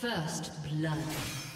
First blood.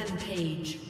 Rampage.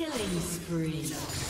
Killing spree.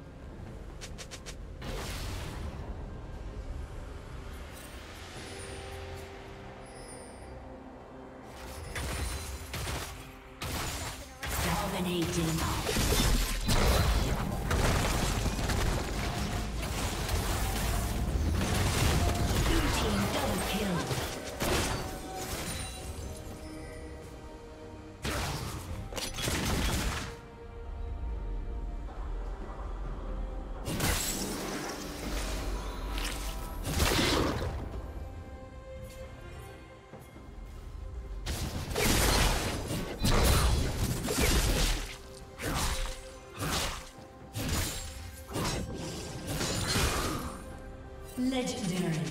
Legendary.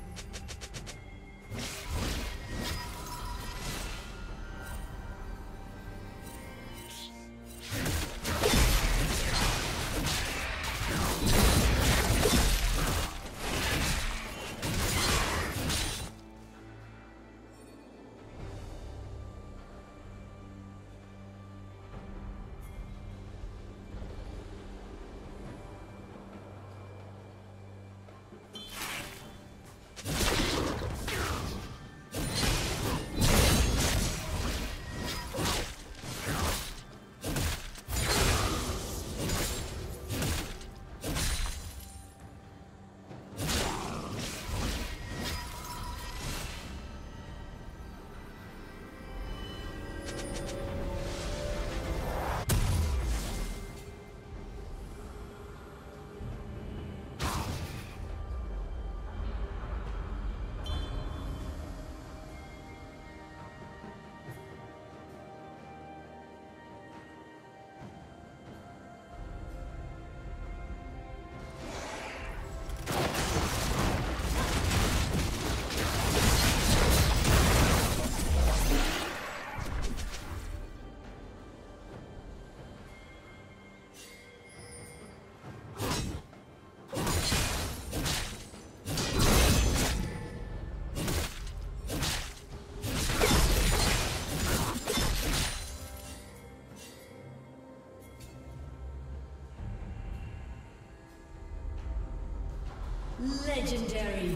Legendary.